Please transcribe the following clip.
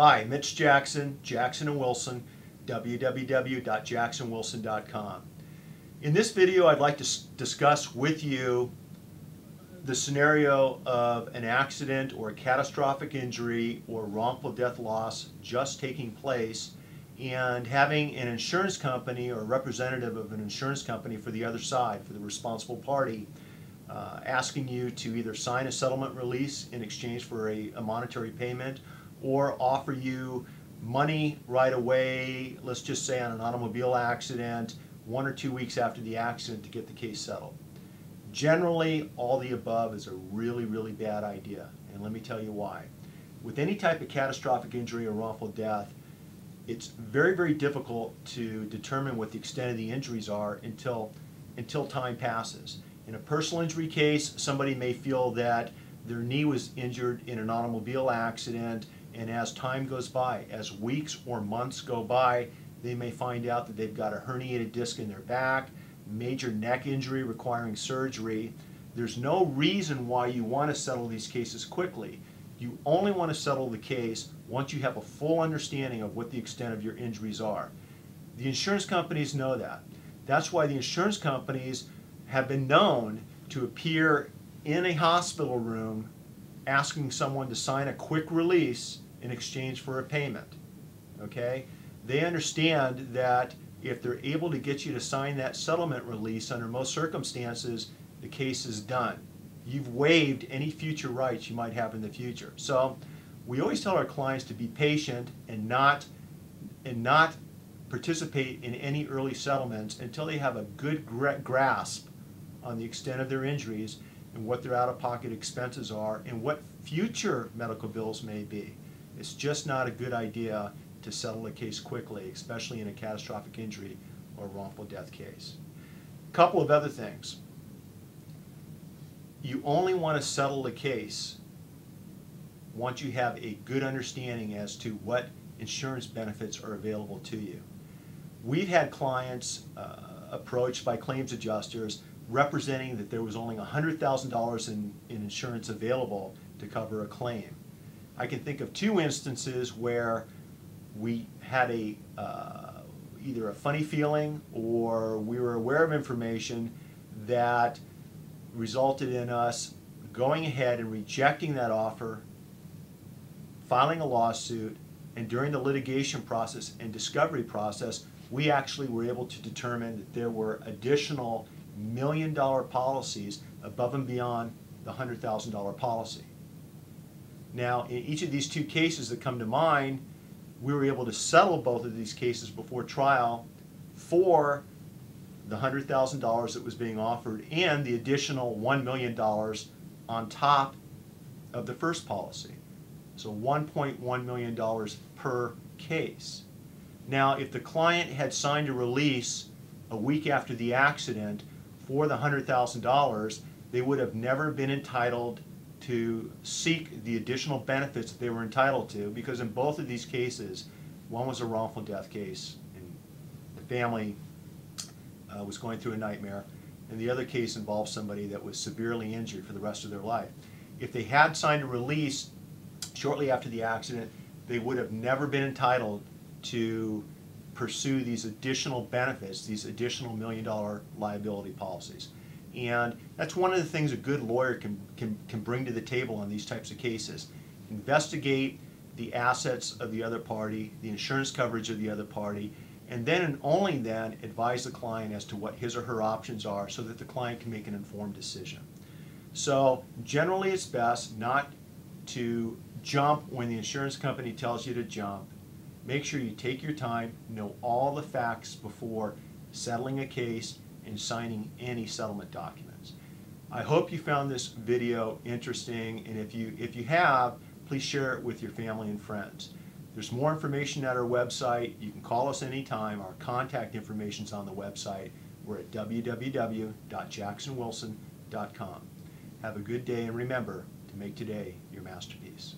Hi, Mitch Jackson, Jackson and Wilson, www.jacksonwilson.com. In this video, I'd like to discuss with you the scenario of an accident or a catastrophic injury or wrongful death loss just taking place and having an insurance company or representative of an insurance company for the other side, for the responsible party, uh, asking you to either sign a settlement release in exchange for a, a monetary payment or offer you money right away, let's just say on an automobile accident, one or two weeks after the accident to get the case settled. Generally, all the above is a really, really bad idea, and let me tell you why. With any type of catastrophic injury or wrongful death, it's very, very difficult to determine what the extent of the injuries are until, until time passes. In a personal injury case, somebody may feel that their knee was injured in an automobile accident, and as time goes by, as weeks or months go by, they may find out that they've got a herniated disc in their back, major neck injury requiring surgery. There's no reason why you want to settle these cases quickly. You only want to settle the case once you have a full understanding of what the extent of your injuries are. The insurance companies know that. That's why the insurance companies have been known to appear in a hospital room asking someone to sign a quick release in exchange for a payment. Okay? They understand that if they're able to get you to sign that settlement release under most circumstances, the case is done you've waived any future rights you might have in the future. So we always tell our clients to be patient and not and not participate in any early settlements until they have a good grasp on the extent of their injuries and what their out-of-pocket expenses are and what future medical bills may be. It's just not a good idea to settle a case quickly, especially in a catastrophic injury or wrongful death case. A couple of other things you only want to settle the case once you have a good understanding as to what insurance benefits are available to you. We've had clients uh, approached by claims adjusters representing that there was only $100,000 in, in insurance available to cover a claim. I can think of two instances where we had a uh, either a funny feeling or we were aware of information that resulted in us going ahead and rejecting that offer, filing a lawsuit, and during the litigation process and discovery process, we actually were able to determine that there were additional million dollar policies above and beyond the $100,000 policy. Now, in each of these two cases that come to mind, we were able to settle both of these cases before trial for the $100,000 that was being offered and the additional $1 million on top of the first policy. So $1.1 million per case. Now, if the client had signed a release a week after the accident for the $100,000, they would have never been entitled to seek the additional benefits that they were entitled to because in both of these cases, one was a wrongful death case and the family uh, was going through a nightmare, and the other case involved somebody that was severely injured for the rest of their life. If they had signed a release shortly after the accident, they would have never been entitled to pursue these additional benefits, these additional million dollar liability policies. And that's one of the things a good lawyer can, can, can bring to the table on these types of cases. Investigate the assets of the other party, the insurance coverage of the other party, and then and only then advise the client as to what his or her options are so that the client can make an informed decision. So generally it's best not to jump when the insurance company tells you to jump. Make sure you take your time, know all the facts before settling a case and signing any settlement documents. I hope you found this video interesting and if you, if you have, please share it with your family and friends. There's more information at our website. You can call us anytime. Our contact information is on the website. We're at www.jacksonwilson.com. Have a good day and remember to make today your masterpiece.